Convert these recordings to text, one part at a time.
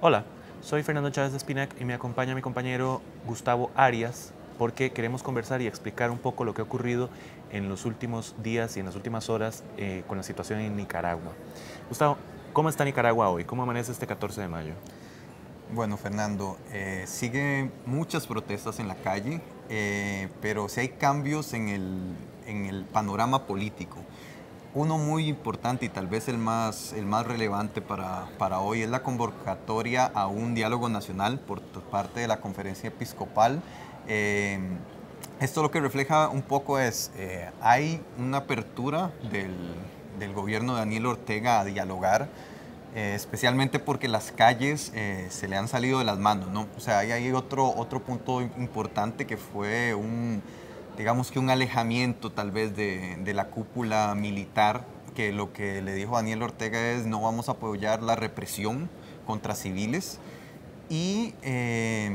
Hola, soy Fernando Chávez de Spinac y me acompaña mi compañero Gustavo Arias porque queremos conversar y explicar un poco lo que ha ocurrido en los últimos días y en las últimas horas eh, con la situación en Nicaragua. Gustavo, ¿cómo está Nicaragua hoy? ¿Cómo amanece este 14 de mayo? Bueno, Fernando, eh, sigue muchas protestas en la calle, eh, pero sí hay cambios en el, en el panorama político. Uno muy importante y tal vez el más, el más relevante para, para hoy es la convocatoria a un diálogo nacional por parte de la conferencia episcopal. Eh, esto lo que refleja un poco es, eh, hay una apertura del, del, gobierno de Daniel Ortega a dialogar, eh, especialmente porque las calles se le han salido de las manos, ¿no? O sea, hay, hay otro, otro punto importante que fue un digamos que un alejamiento tal vez de, la cúpula militar, que lo que le dijo Daniel Ortega es no vamos a apoyar la represión contra civiles y eh,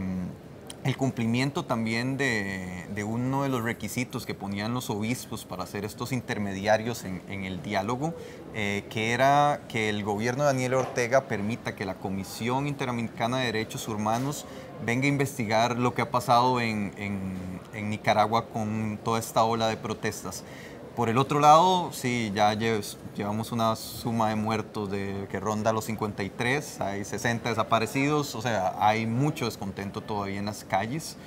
el cumplimiento también de, uno de los requisitos que ponían los obispos para hacer estos intermediarios en, el diálogo, eh, que era que el gobierno de Daniel Ortega permita que la Comisión Interamericana de Derechos Humanos venga a investigar lo que ha pasado en, Nicaragua con toda esta ola de protestas. Por el otro lado, sí, ya llevamos una suma de muertos que ronda los 53, hay 60 desaparecidos, o sea, hay mucho descontento todavía en las calles.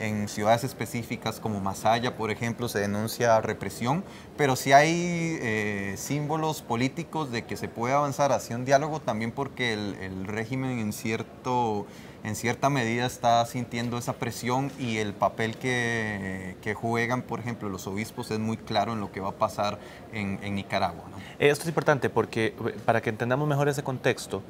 En ciudades específicas como Masaya, por ejemplo, se denuncia represión, pero sí hay eh, símbolos políticos de que se puede avanzar hacia un diálogo también porque el, el régimen en cierto en cierta medida está sintiendo esa presión y el papel que, que, juegan, por ejemplo, los obispos es muy claro en lo que va a pasar en, en Nicaragua. ¿no? Esto es importante porque para que entendamos mejor ese contexto,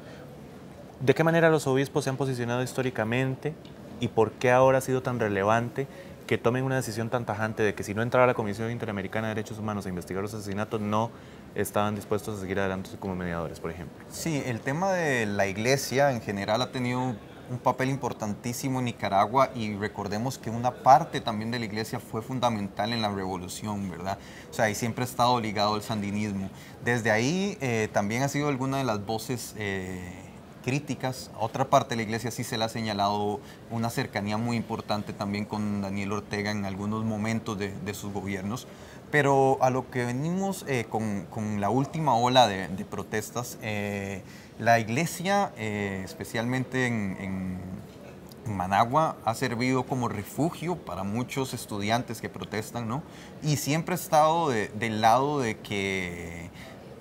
¿de qué manera los obispos se han posicionado históricamente y por qué ahora ha sido tan relevante que tomen una decisión tan tajante de que si no entraba la Comisión Interamericana de Derechos Humanos a investigar los asesinatos, no estaban dispuestos a seguir adelante como mediadores, por ejemplo? Sí, el tema de la iglesia en general ha tenido un papel importantísimo en Nicaragua y recordemos que una parte también de la iglesia fue fundamental en la revolución, ¿verdad? O sea, y siempre ha estado ligado al sandinismo. Desde ahí eh, también ha sido alguna de las voces eh, críticas. A otra parte de la iglesia sí se le ha señalado una cercanía muy importante también con Daniel Ortega en algunos momentos de, de sus gobiernos. Pero a lo que venimos eh, con, con, la última ola de, de protestas, eh, la iglesia, eh, especialmente en, en, Managua, ha servido como refugio para muchos estudiantes que protestan, ¿no? Y siempre ha estado de, del lado de que,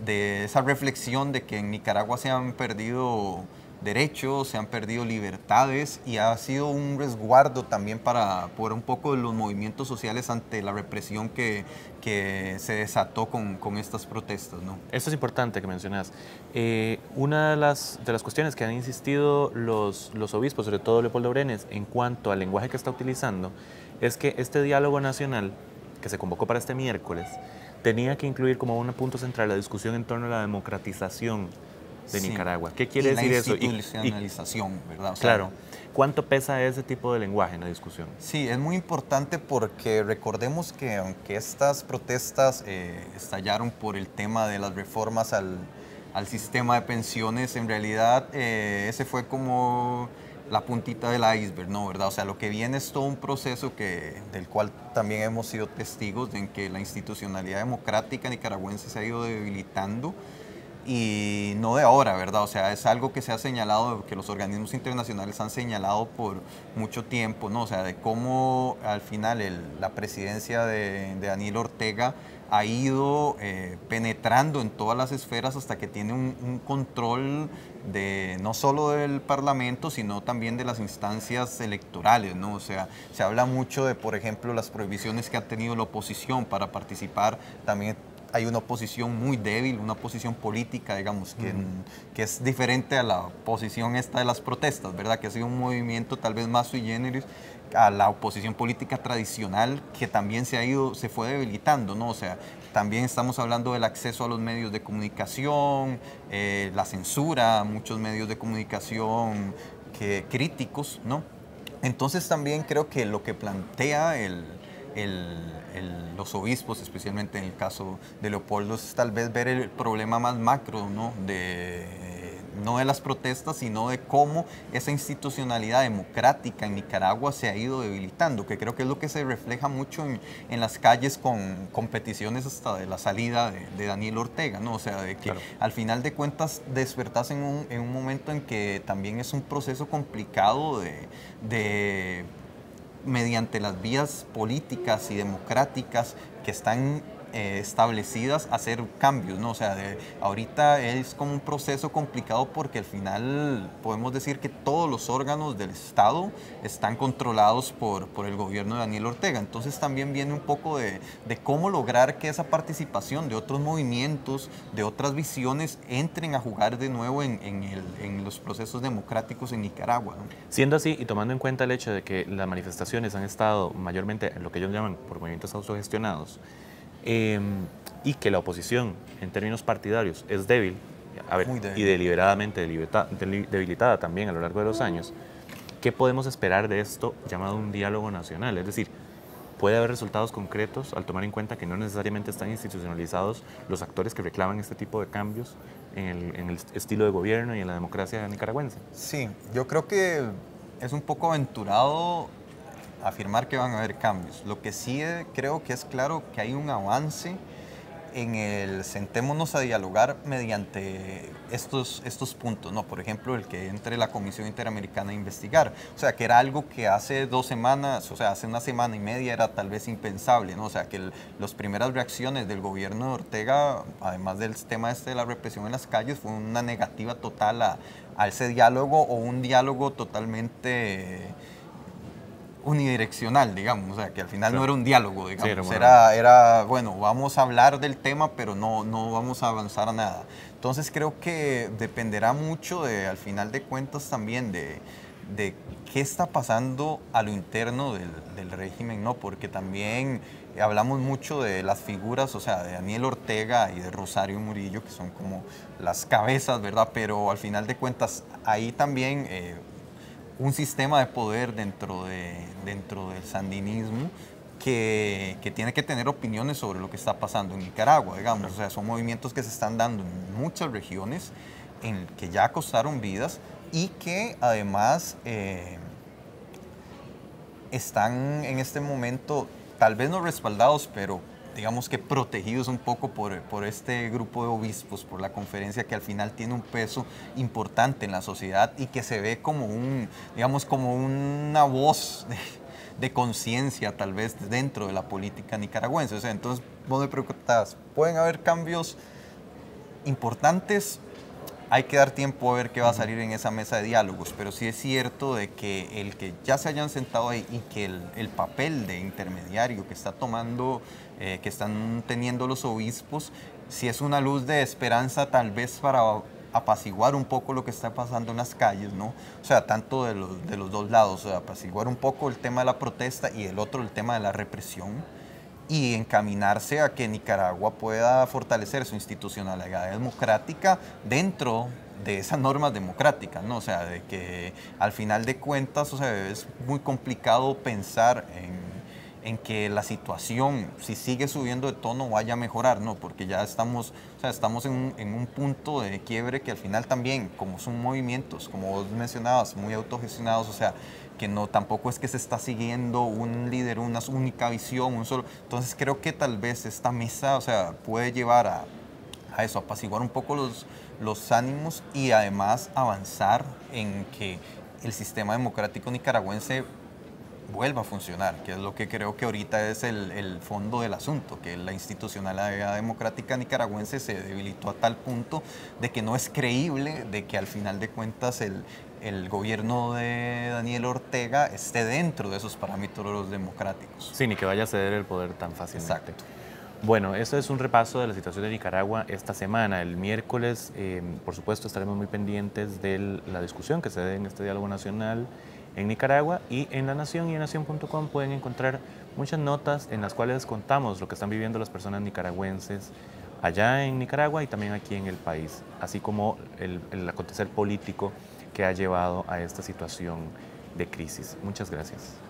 de esa reflexión de que en Nicaragua se han perdido derechos, se han perdido libertades y ha sido un resguardo también para por un poco los movimientos sociales ante la represión que, que se desató con, con, estas protestas. ¿no? Esto es importante que mencionas. Eh, una de las, de las cuestiones que han insistido los, los obispos, sobre todo Leopoldo Brenes, en cuanto al lenguaje que está utilizando, es que este diálogo nacional que se convocó para este miércoles tenía que incluir como un punto central la discusión en torno a la democratización de sí. Nicaragua. ¿Qué quiere y decir la eso? institucionalización, y, ¿verdad? O sea, claro. ¿Cuánto pesa ese tipo de lenguaje en la discusión? Sí, es muy importante porque recordemos que aunque estas protestas eh, estallaron por el tema de las reformas al, al sistema de pensiones, en realidad eh, ese fue como la puntita del iceberg, ¿no? ¿verdad? O sea, lo que viene es todo un proceso que, del cual también hemos sido testigos de que la institucionalidad democrática nicaragüense se ha ido debilitando y no de ahora, ¿verdad? O sea, es algo que se ha señalado, que los organismos internacionales han señalado por mucho tiempo, ¿no? O sea, de cómo al final la presidencia de, de, Daniel Ortega ha ido eh, penetrando en todas las esferas hasta que tiene un, un, control de no solo del Parlamento, sino también de las instancias electorales, ¿no? O sea, se habla mucho de, por ejemplo, las prohibiciones que ha tenido la oposición para participar también hay una oposición muy débil, una oposición política, digamos, que, que, es diferente a la posición esta de las protestas, ¿verdad? Que ha sido un movimiento tal vez más sui generis a la oposición política tradicional que también se ha ido, se fue debilitando, ¿no? O sea, también estamos hablando del acceso a los medios de comunicación, eh, la censura muchos medios de comunicación que, críticos, ¿no? Entonces también creo que lo que plantea el, los obispos, especialmente en el caso de Leopoldo, es tal vez ver el problema más macro ¿no? de, no de las protestas, sino de cómo esa institucionalidad democrática en Nicaragua se ha ido debilitando, que creo que es lo que se refleja mucho en, en las calles con competiciones hasta de la salida de, Daniel Ortega, ¿no? O sea, de que al final de cuentas despertas en un, en un, momento en que también es un proceso complicado de, de mediante las vías políticas y democráticas que están eh, establecidas hacer cambios, ¿no? O sea, de, ahorita es como un proceso complicado porque al final podemos decir que todos los órganos del Estado están controlados por, por el gobierno de Daniel Ortega. Entonces también viene un poco de, de cómo lograr que esa participación de otros movimientos, de otras visiones, entren a jugar de nuevo en, en, el, en los procesos democráticos en Nicaragua. Siendo así y tomando en cuenta el hecho de que las manifestaciones han estado mayormente en lo que ellos llaman por movimientos autogestionados, Em, y que la oposición, en términos partidarios, es débil, y deliberadamente debilitada también a lo largo de los años, ¿qué podemos esperar de esto llamado un diálogo nacional? Es decir, puede haber resultados concretos al tomar en cuenta que no necesariamente están institucionalizados los actores que reclaman este tipo de cambios en el, en el, estilo de gobierno y en la democracia nicaragüense. Sí, yo creo que es un poco aventurado afirmar que van a haber cambios. Lo que sí creo que es claro que hay un avance en el sentémonos a dialogar mediante estos, estos puntos, ¿no? Por ejemplo, el que entre la Comisión Interamericana a investigar. O sea, que era algo que hace dos semanas, o sea, hace una semana y media era tal vez impensable, ¿no? O sea, que las primeras reacciones del gobierno de Ortega, además del tema este de la represión en las calles, fue una negativa total a ese diálogo o un diálogo totalmente unidireccional, digamos, o sea, que al final no era un diálogo, digamos, era, era, bueno, vamos a hablar del tema, pero no, no vamos a avanzar a nada. Entonces creo que dependerá mucho de, al final de cuentas también, de, de qué está pasando a lo interno del, del, régimen, ¿no? Porque también hablamos mucho de las figuras, o sea, de Daniel Ortega y de Rosario Murillo, que son como las cabezas, ¿verdad? Pero al final de cuentas, ahí también... Eh, un sistema de poder dentro, de, dentro del sandinismo que, que, tiene que tener opiniones sobre lo que está pasando en Nicaragua, digamos. O sea, son movimientos que se están dando en muchas regiones en que ya costaron vidas y que además eh, están en este momento tal vez no respaldados, pero digamos que protegidos un poco por, por, este grupo de obispos, por la conferencia que al final tiene un peso importante en la sociedad y que se ve como un, digamos, como una voz de, conciencia tal vez dentro de la política nicaragüense. Entonces vos me preguntas, ¿pueden haber cambios importantes hay que dar tiempo a ver qué va a salir en esa mesa de diálogos, pero sí es cierto de que el que ya se hayan sentado ahí y que el, papel de intermediario que está tomando, eh, que están teniendo los obispos, si es una luz de esperanza tal vez para apaciguar un poco lo que está pasando en las calles, ¿no? O sea, tanto de los, de los dos lados, apaciguar un poco el tema de la protesta y el otro el tema de la represión y encaminarse a que Nicaragua pueda fortalecer su institucionalidad democrática dentro de esas normas democráticas, ¿no? O sea, de que al final de cuentas, o sea, es muy complicado pensar en, en, que la situación, si sigue subiendo de tono, vaya a mejorar, ¿no? Porque ya estamos, o sea, estamos en un, en un punto de quiebre que al final también, como son movimientos, como vos mencionabas, muy autogestionados, o sea, que no tampoco es que se está siguiendo un líder, una única visión, un solo. Entonces creo que tal vez esta mesa, o sea, puede llevar a, a eso, apaciguar un poco los, los ánimos y además avanzar en que el sistema democrático nicaragüense vuelva a funcionar, que es lo que creo que ahorita es el, el, fondo del asunto, que la institucionalidad democrática nicaragüense se debilitó a tal punto de que no es creíble de que al final de cuentas el, el gobierno de Daniel Ortega esté dentro de esos parámetros democráticos. Sí, ni que vaya a ceder el poder tan fácilmente. Exacto. Bueno, esto es un repaso de la situación de Nicaragua esta semana. El miércoles, eh, por supuesto, estaremos muy pendientes de la discusión que se dé en este diálogo nacional en Nicaragua y en La Nación y en nación.com pueden encontrar muchas notas en las cuales contamos lo que están viviendo las personas nicaragüenses allá en Nicaragua y también aquí en el país, así como el, el acontecer político que ha llevado a esta situación de crisis. Muchas gracias.